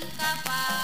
Santa Paz.